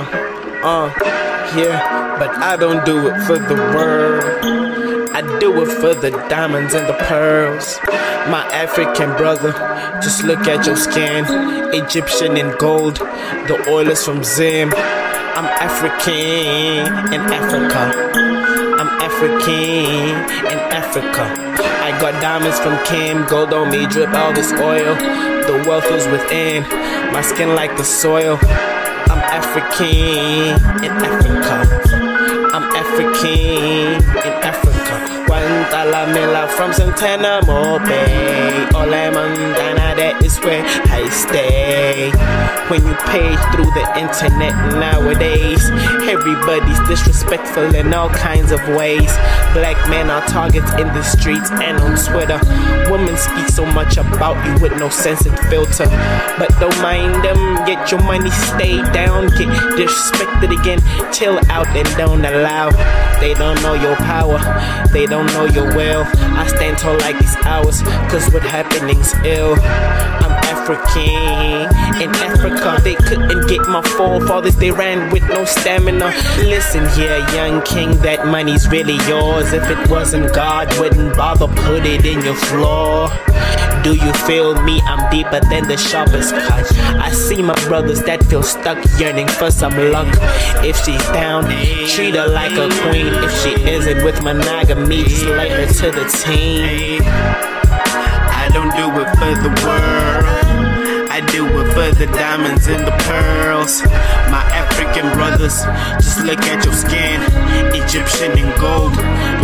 Uh, yeah, but I don't do it for the world. I do it for the diamonds and the pearls. My African brother, just look at your skin. Egyptian in gold, the oil is from Zim. I'm African in Africa. I'm African in Africa. I got diamonds from Kim, gold on me, drip all this oil. The wealth is within, my skin like the soil. I'm African in Africa. I'm African in Africa. Guantala Mela from Santana Mobay. Ole Montana, that is where I stay. When you page through the internet nowadays, everybody's disrespectful in all kinds of ways. Black men are targets in the streets and on Twitter. Women speak so much about you with no sense and filter. But don't mind them, get your money, stay down, get disrespected again, chill out and don't allow. They don't know your power, they don't know your will. I stand tall like these hours, cause what happening's ill. I'm African in Africa, they couldn't get my forefathers, they ran with no stamina. Listen here, young king, that money's really yours. If it wasn't God, wouldn't bother put it in your floor. Do you feel me? I'm deeper than the sharpest cut. I see my brothers that feel stuck, yearning for some luck. If she's down, treat her like a queen. If she isn't with monogamy, just lay her to the team. I don't do it for the the diamonds and the pearls. My African brothers, just look at your skin. Egyptian and gold,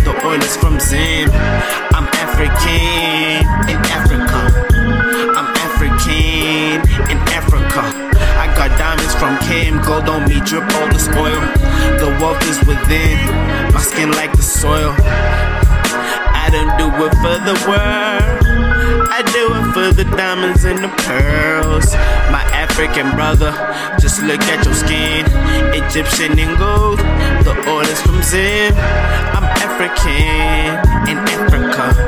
the oil is from Zim. I'm African in Africa. I'm African in Africa. I got diamonds from Kim, gold on me, drip all this oil. The wealth is within, my skin like the soil. I don't do it for the world. I do it for the diamonds and the pearls. My African brother, just look at your skin. Egyptian and gold, the oil is from Zim. I'm African in Africa.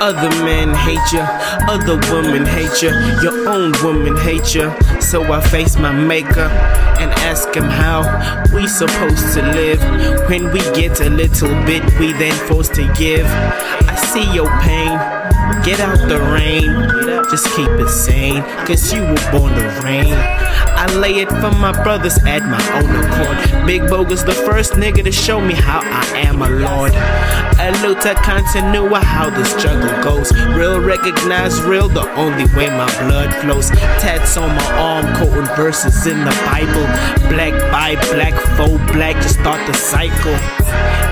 Other men hate you, other women hate you, your own woman hate you. So I face my maker and ask him how we supposed to live. When we get a little bit, we then forced to give. I see your pain, get out the rain, just keep it sane, cause you were born to reign. I lay it for my brothers at my own accord. Big Bogus, the first nigga to show me how I am a lord. A luta continua how the struggle goes. Real recognize real, the only way my blood flows. Tats on my arm, quoting verses in the Bible. Black by black, faux black, just start the cycle.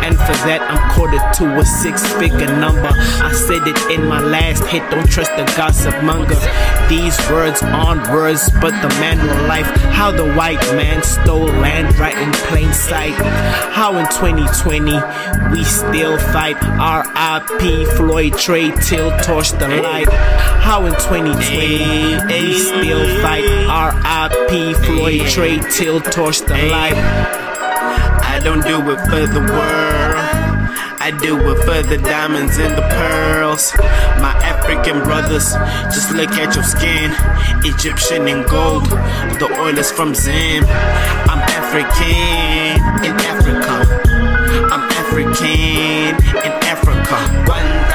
And for that, I'm quoted to a six figure number. I said it in my last hit, don't trust the gossip monger. These words aren't words, but the manual life. How the white man stole land right in plain sight. How in 2020 we still fight. R.I.P. Floyd Trey till torch the light. How in 2020 we still fight. R.I.P. Floyd Trey till torch the light. I don't do it for the world. I do it for the diamonds and the pearls. My African brothers, just look at your skin. Egyptian and gold, the oil is from Zim. I'm African in Africa. I'm African in Africa. One